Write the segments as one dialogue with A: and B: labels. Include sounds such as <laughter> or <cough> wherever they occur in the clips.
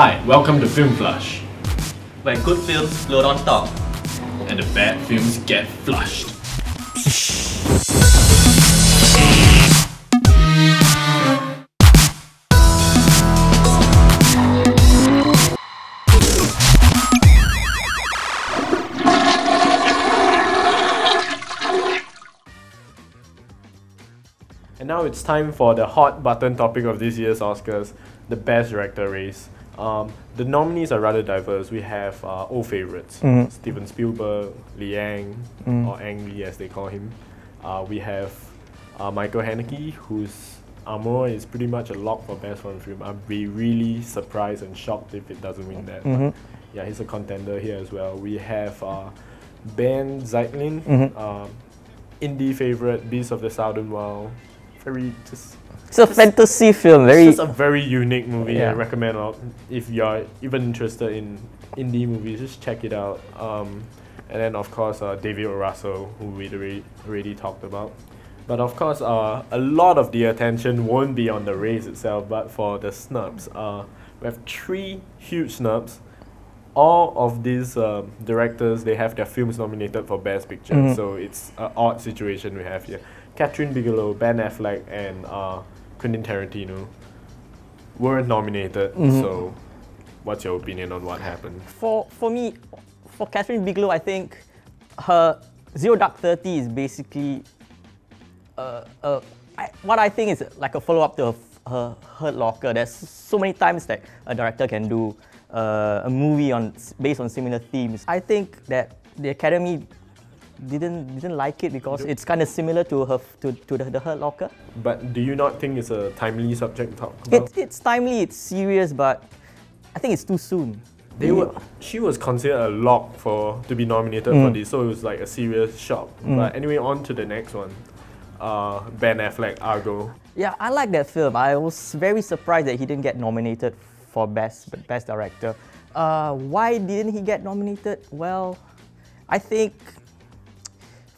A: Hi, welcome to Film Flush,
B: When good films float on top.
A: and the bad films get flushed. And now it's time for the hot button topic of this year's Oscars, the Best Director race. Um, the nominees are rather diverse. We have uh, old favorites
C: Mhm.
A: Steven Spielberg, Lee Ang,
C: Mm.
A: or Ang Lee as they call him. Uh, we have uh, Michael Haneke, whose Amour is pretty much a lock for Best Foreign Film. I'd be really surprised and shocked if it doesn't win that. but
C: Mhm.
A: yeah, he's a contender here as well. We have uh, Ben Zeitlin,
C: Mhm.
A: um, indie favorite, Beast of the Southern Wild. Very just
C: It's a fantasy film, very.
A: it's just a very unique movie. I
C: Yeah.
A: recommend uh, if you're even interested in indie movies, just check it out. Um, and then of course uh, David O. Russell, who we already already talked about. But of course, uh, a lot of the attention won't be on the race itself, but for the snubs. Uh, we have three huge snubs. All of these um, directors, they have their films nominated for Best Picture,
C: Mhm.
A: so it's an odd situation we have here. Kathryn Bigelow, Ben Affleck, and uh, Quentin Tarantino weren't nominated.
C: Mhm.
A: So, what's your opinion on what happened?
C: for for me, for Kathryn Bigelow, I think her Zero Dark Thirty is basically uh, uh, I, what I think is like a follow up to her, her Hurt Locker. There's so many times that a director can do uh, a movie on based on similar themes. I think that the Academy didn't didn't like it because it's kind of similar to her to, to the, the Hurt Locker.
A: But do you not think it's a timely subject to talk about?
C: It, it's timely, it's serious, but I think it's too soon.
A: They were, she was considered a lock for to be nominated for
C: Mm.
A: this, so it was like a serious shock. But anyway, on to the next one. Uh, ben Affleck, Argo.
C: Yeah, I like that film. I was very surprised that he didn't get nominated for best best director. Uh, why didn't he get nominated? Well, I think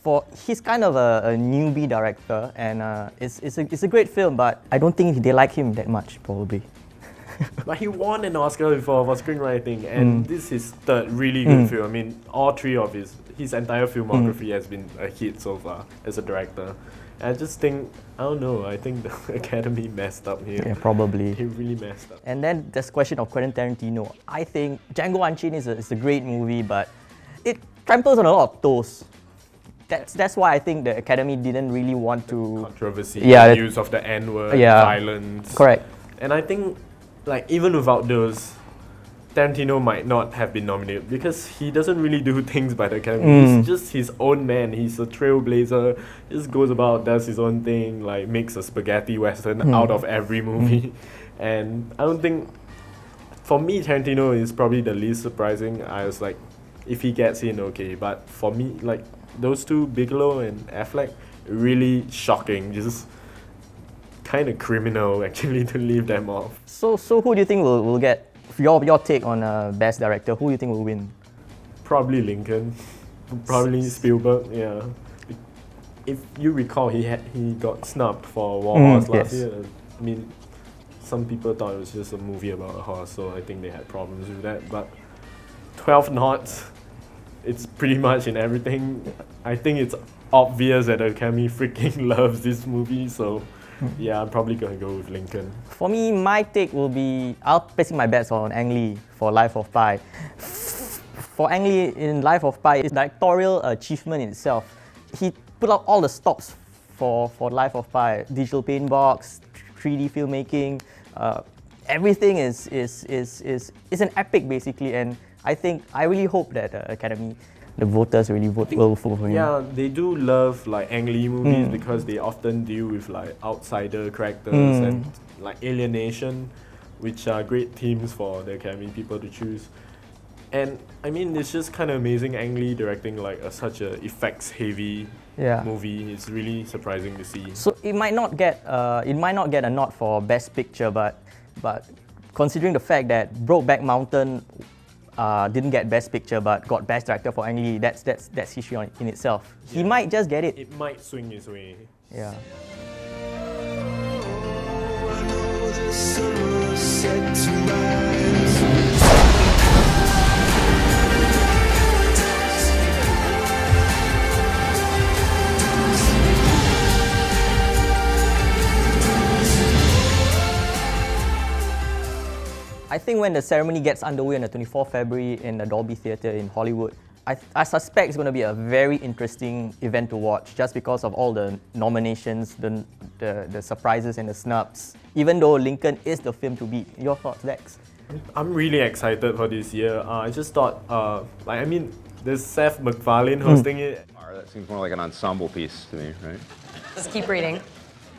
C: for he's kind of a, a newbie director, and uh, it's it's a, it's a great film, but I don't think they like him that much probably. <laughs>
A: But he won an Oscar before for screenwriting, and
C: Mm.
A: this is his third really good
C: Mm.
A: film. I mean, all three of his his entire filmography has been a hit so far as a director. I just think I don't know. I think the <laughs> Academy messed up here.
C: Yeah, probably.
A: He really messed up.
C: And then there's question of Quentin Tarantino. I think Django Unchained is a, is a great movie, but it tramples on a lot of toes. That's that's why I think the Academy didn't really want to.
A: Controversy,
C: Yeah,
A: the use of the N word,
C: Yeah.
A: violence.
C: Correct.
A: And I think, like, even without those, Tarantino might not have been nominated because he doesn't really do <laughs> things by the Academy.
C: Mm.
A: He's just his own man. He's a trailblazer. Just goes about, does his own thing, like makes a spaghetti western
C: Mm.
A: out of every movie. <laughs> And I don't think, for me, Tarantino is probably the least surprising. I was like, if he gets in, okay. But for me, like those two, Bigelow and Affleck, really shocking. Just kind of criminal <laughs> actually to leave them off.
C: So so who do you think will, will get your your take on uh, best director? Who do you think will win?
A: Probably Lincoln, probably Spielberg. Yeah. If you recall, he had he got snubbed for War
C: Mm,
A: Horse last
C: yes.
A: year. I mean, some people thought it was just a movie about a horse, so I think they had problems with that. But Twelve Knots, it's pretty much in everything. I think it's obvious that the Academy freaking <laughs> loves this movie, so yeah, I'm probably gonna go with Lincoln.
C: For me, my take will be I'll placing my bets on Ang Lee for Life of Pi. For Ang Lee in Life of Pi, it's directorial achievement in itself. He put out all the stops for, for Life of Pi, digital paint box, 3D filmmaking, uh, everything is, is, is, is, is an epic basically. And I think, I really hope that the Academy, the voters really vote, vote for him.
A: Yeah, they do love like Ang Lee movies
C: Mm.
A: because they often deal with like outsider characters
C: Mm.
A: and like alienation, which are great themes for the Academy people to choose. And I mean, it's just kind of amazing Ang Lee directing like a, such a effects heavy
C: Yeah.
A: movie. It's really surprising to see.
C: So it might not get uh, it might not get a nod for best picture, but but considering the fact that Brokeback Mountain uh, didn't get best picture but got best director for Ang Lee, that's that's that's history on, in itself. He might just get it.
A: It might swing his way.
C: Yeah.
D: I
C: think when the ceremony gets underway on the 24th February in the Dolby Theatre in Hollywood, I, I suspect it's going to be a very interesting event to watch just because of all the nominations, the, the, the surprises, and the snubs. Even though Lincoln is the film to beat. Your thoughts, Dex?
A: I'm really excited for this year. Uh, I just thought, uh, like, I mean, there's Seth MacFarlane hosting it.
D: That seems more like an ensemble piece to me, right?
E: Just keep reading.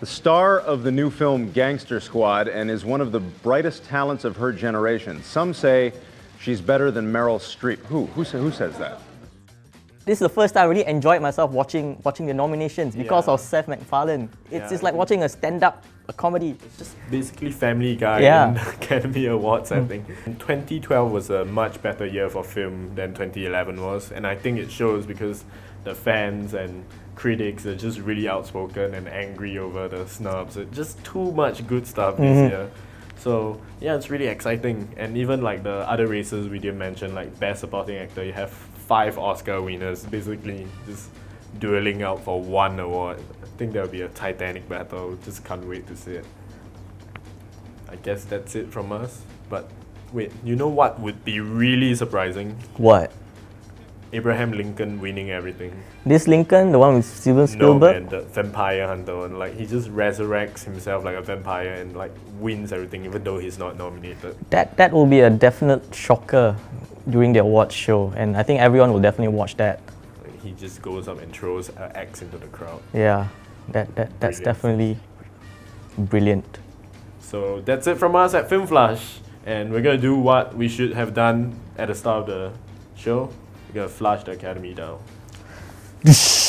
D: The star of the new film Gangster Squad and is one of the brightest talents of her generation. Some say she's better than Meryl Streep. Who? Who, sa- who says that?
C: This is the first time I really enjoyed myself watching watching the nominations because
A: Yeah.
C: of Seth MacFarlane. It's
A: Yeah.
C: just like watching a stand-up a comedy.
A: It's Just basically Family Guy
C: Yeah.
A: and <laughs> Academy Awards, I hmm. think. 2012 was a much better year for film than 2011 was, and I think it shows because the fans and critics are just really outspoken and angry over the snubs. It's just too much good stuff this mm-hmm. year. So yeah, it's really exciting. And even like the other races we didn't mention, like Best Supporting Actor, you have five Oscar winners basically just dueling out for one award. I think there'll be a titanic battle. Just can't wait to see it. I guess that's it from us. But wait, you know what would be really surprising?
C: What?
A: Abraham Lincoln winning everything.
C: This Lincoln, the one with Steven
A: No
C: Spielberg?
A: man, the vampire hunter one. Like he just resurrects himself like a vampire and like wins everything even though he's not nominated.
C: That that will be a definite shocker during the awards show, and I think everyone will definitely watch that.
A: Like, he just goes up and throws an axe into the crowd.
C: Yeah, that, that that's
A: Brilliant.
C: definitely brilliant.
A: So that's it from us at Film Flush. And we're gonna do what we should have done at the start of the show. We're gonna flush the academy down. <laughs>